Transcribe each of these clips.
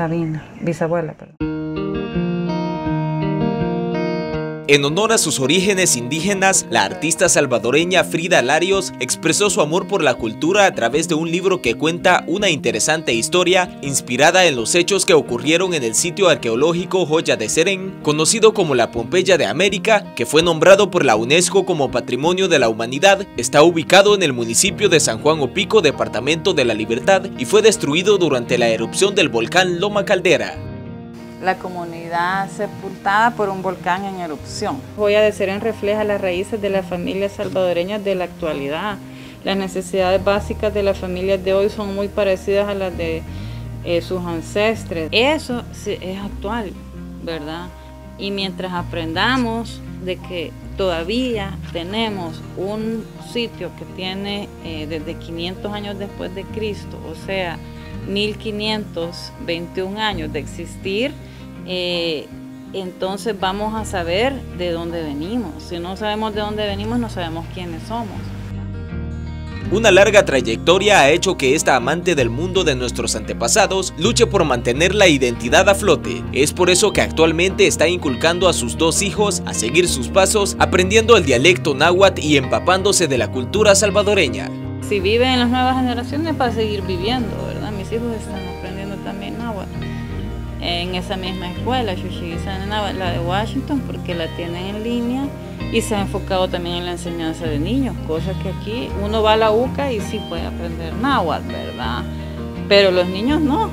Sabina, bisabuela, perdón. En honor a sus orígenes indígenas, la artista salvadoreña Frida Larios expresó su amor por la cultura a través de un libro que cuenta una interesante historia inspirada en los hechos que ocurrieron en el sitio arqueológico Joya de Serén, conocido como la Pompeya de América, que fue nombrado por la UNESCO como Patrimonio de la Humanidad, está ubicado en el municipio de San Juan Opico, departamento de la Libertad, y fue destruido durante la erupción del volcán Loma Caldera la comunidad sepultada por un volcán en erupción. Joya de Serén refleja las raíces de las familias salvadoreñas de la actualidad. Las necesidades básicas de las familias de hoy son muy parecidas a las de eh, sus ancestres. Eso es actual, ¿verdad? Y mientras aprendamos de que todavía tenemos un sitio que tiene eh, desde 500 años después de Cristo, o sea, 1521 años de existir, eh, entonces vamos a saber de dónde venimos. Si no sabemos de dónde venimos, no sabemos quiénes somos. Una larga trayectoria ha hecho que esta amante del mundo de nuestros antepasados luche por mantener la identidad a flote. Es por eso que actualmente está inculcando a sus dos hijos a seguir sus pasos, aprendiendo el dialecto náhuatl y empapándose de la cultura salvadoreña. Si viven en las nuevas generaciones, para seguir viviendo, ¿verdad? Mis hijos están aprendiendo también náhuatl en esa misma escuela, la de Washington, porque la tienen en línea y se ha enfocado también en la enseñanza de niños, cosa que aquí uno va a la UCA y sí puede aprender náhuatl, ¿verdad? Pero los niños no.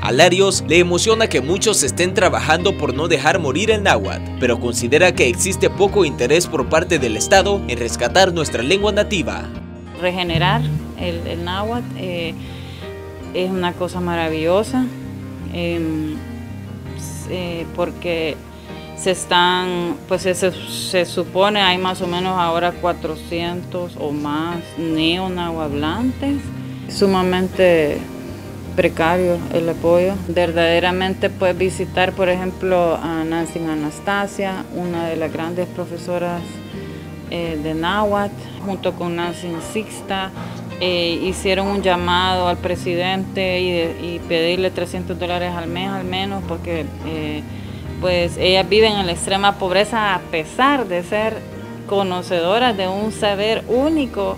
A Larios le emociona que muchos estén trabajando por no dejar morir el náhuatl, pero considera que existe poco interés por parte del Estado en rescatar nuestra lengua nativa. Regenerar el, náhuatl eh, es una cosa maravillosa, Em, eh, porque se están, pues se, supone hay más o menos ahora 400 o más neonahuablantes, sumamente precario el apoyo. Verdaderamente puedes visitar, por ejemplo, a Nancy Anastasia, una de las grandes profesoras eh, de náhuatl, junto con Nancy Sixta, eh, hicieron un llamado al presidente y, pedirle 300 dólares al mes al menos porque eh, pues ellas viven en la extrema pobreza a pesar de ser conocedoras de un saber único.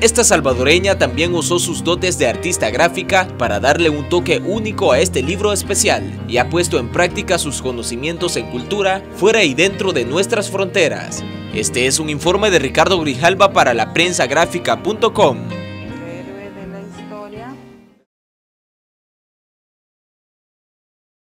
Esta salvadoreña también usó sus dotes de artista gráfica para darle un toque único a este libro especial y ha puesto en práctica sus conocimientos en cultura fuera y dentro de nuestras fronteras. Este es un informe de Ricardo Grijalva para la prensagráfica.com.